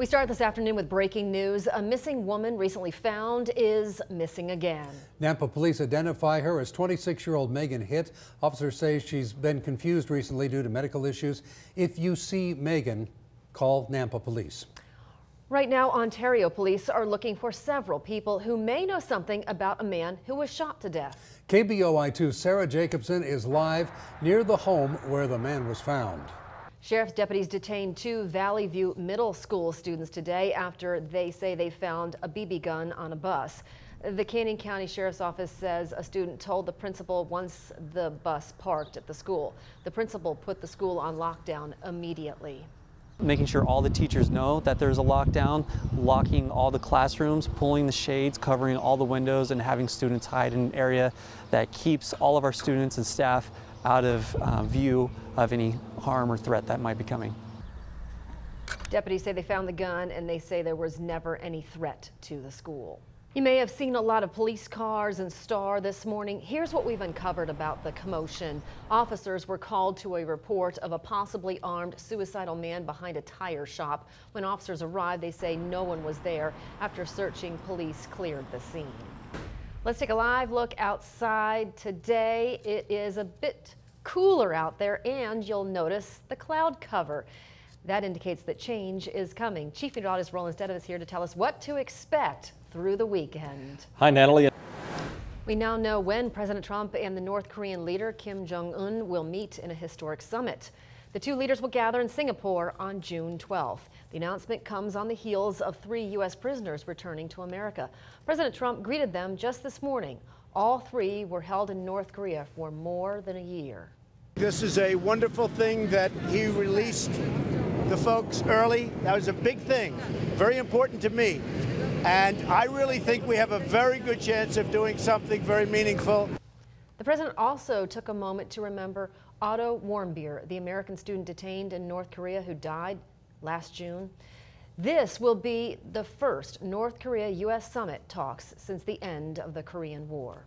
We start this afternoon with breaking news. A missing woman recently found is missing again. Nampa police identify her as 26-year-old Megan Hitt. Officers say she's been confused recently due to medical issues. If you see Megan, call Nampa police. Right now, Ontario police are looking for several people who may know something about a man who was shot to death. KBOI2 Sarah Jacobson is live near the home where the man was found. Sheriff's deputies detained two Valley View Middle School students today after they say they found a BB gun on a bus. The Canyon County Sheriff's Office says a student told the principal once the bus parked at the school. The principal put the school on lockdown immediately. Making sure all the teachers know that there's a lockdown, locking all the classrooms, pulling the shades, covering all the windows, and having students hide in an area that keeps all of our students and staff out of uh, view of any harm or threat that might be coming. Deputies say they found the gun and they say there was never any threat to the school. You may have seen a lot of police cars and Star this morning. Here's what we've uncovered about the commotion. Officers were called to a report of a possibly armed suicidal man behind a tire shop. When officers arrived, they say no one was there. After searching, police cleared the scene. Let's take a live look outside today. It is a bit cooler out there and you'll notice the cloud cover. That indicates that change is coming. Chief Meteorologist Roland Steadham is here to tell us what to expect through the weekend. Hi, Natalie. We now know when President Trump and the North Korean leader Kim Jong-un will meet in a historic summit. The two leaders will gather in Singapore on June 12th. The announcement comes on the heels of three U.S. prisoners returning to America. President Trump greeted them just this morning. All three were held in North Korea for more than a year. This is a wonderful thing that he released the folks early. That was a big thing, very important to me. And I really think we have a very good chance of doing something very meaningful. The president also took a moment to remember Otto Warmbier, the American student detained in North Korea who died last June. This will be the first North Korea-U.S. summit talks since the end of the Korean War.